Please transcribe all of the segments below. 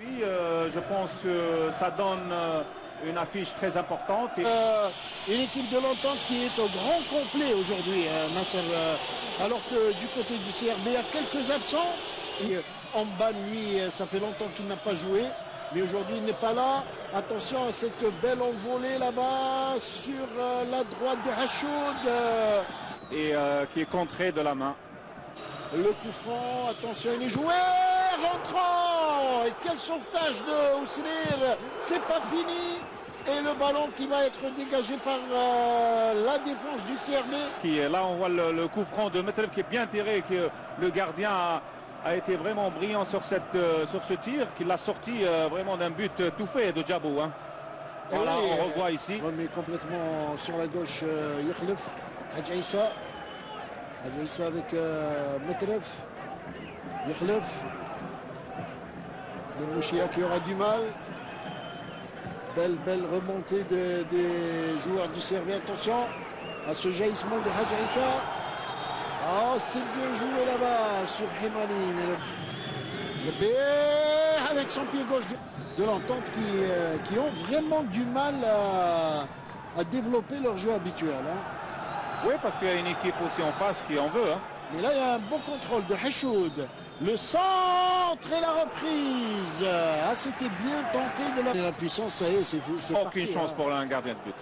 Oui, euh, je pense que ça donne euh, une affiche très importante. Et... Euh, une équipe de l'entente qui est au grand complet aujourd'hui, Nasser. euh, alors que du côté du CRB, il y a quelques absents. Et, euh, Amban, lui, ça fait longtemps qu'il n'a pas joué. Mais aujourd'hui, il n'est pas là. Attention à cette belle envolée là-bas sur euh, la droite de Hachoud. et qui est contré de la main. Le coup franc, attention, il est joué, rentrant quel sauvetage de Ouslir C'est pas fini Et le ballon qui va être dégagé par euh, la défense du CRB. Qui est là, on voit le, le coup franc de Metrev qui est bien tiré, que le gardien a, a été vraiment brillant sur, cette, euh, sur ce tir, qu'il a sorti euh, vraiment d'un but tout fait de Djabou. hein. Et Voilà, oui, on revoit ici. Remet complètement sur la gauche Yekhlef, Hadj Aïssa. Hadj Aïssa avec Metref. Yekhlef. Le Mouchia qui aura du mal. Belle, belle remontée de- des joueurs du CRB. Attention à ce jaillissement de Hadj Aïssa. Ah, c'est bien joué là-bas sur Himani. Mais le, le B avec son pied gauche de, de l'entente qui, euh, qui ont vraiment du mal à, à développer leur jeu habituel. hein. Oui, parce qu'il y a une équipe aussi en face qui en veut. hein. Mais là, il y a un bon contrôle de Hachoud. Le centre et la reprise. Ah, c'était bien tenté de la, la puissance. Ça y est, c'est Aucune parti, chance hein. pour un gardien de but.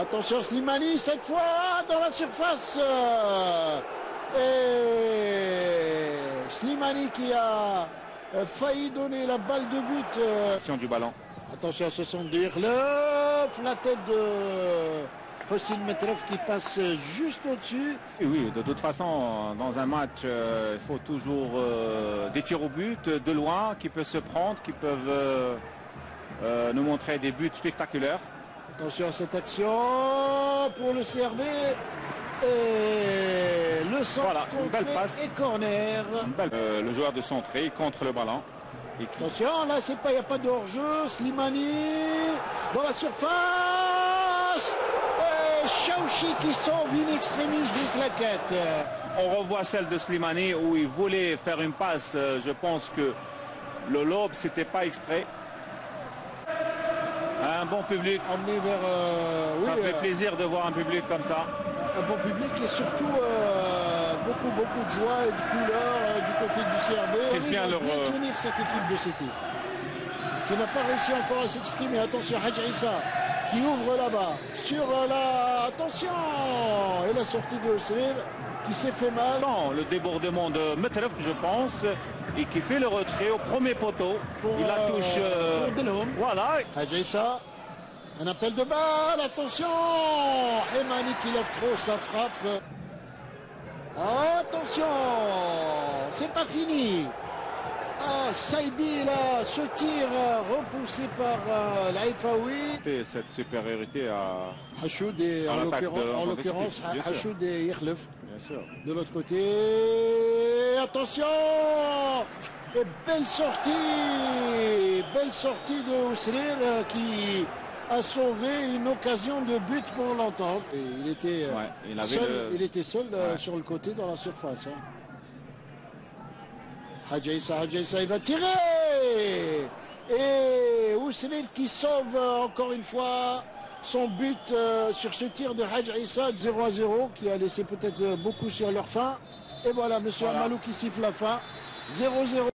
Attention Slimani cette fois dans la surface. Et Slimani qui a euh, failli donner la balle de but. euh, Action du ballon. Attention à ce son de Irleuf, la tête de Hossein Metrov qui passe juste au-dessus. Oui, de toute façon, dans un match, euh, il faut toujours euh, des tirs au but de loin qui peuvent se prendre, qui peuvent euh, nous montrer des buts spectaculaires. Attention à cette action pour le CRB. Et le centre Voilà, une belle passe. et corner. Belle- le joueur de centré contre le ballon. Qui- Attention, là il n'y a pas de hors-jeu. Slimani dans la surface. Et Chaouchi qui sauve une extrémiste d'une claquette. On revoit celle de Slimani où il voulait faire une passe. euh, je pense que le lobe, c'était pas exprès. Un bon public. Emmené vers. euh, oui, Ça fait euh, plaisir de voir un public comme ça. un bon public et surtout euh, beaucoup, beaucoup de joie et de couleur euh, du côté du CRB. Qu'est-ce bien leur, bien euh, tenir cette équipe de Sétif qui n'a pas réussi encore à s'exprimer. Attention, Hadj Issa qui ouvre là-bas sur euh, la. Attention Et la sortie de Cyril qui s'est fait mal. Non, le débordement de Metref, je pense, et qui fait le retrait au premier poteau. Pour, il la euh, touche. euh, voilà. Issa, un appel de balle, attention Emani qui lève trop sa frappe. Attention C'est pas fini Saïbi là, ce tir euh, repoussé par euh, l'Aïfaoui. Et cette supériorité à. Hachoud et À en l'occurrence. Hachoud et. De l'autre côté, attention Et belle sortie Belle sortie de Ousselir euh, qui a sauvé une occasion de but pour l'entente. Il était, euh, Ouais, il avait seul, le- il était seul euh, Ouais. sur le côté dans la surface. Hein. Hadj Issa, Hadj Issa, il va tirer Et Ousselir qui sauve euh, encore une fois son but euh, sur ce tir de Hadj Issa 0 à 0 qui a laissé peut-être euh, beaucoup sur leur fin. Et voilà, Monsieur Voilà. Amalou qui siffle la fin. 0-0.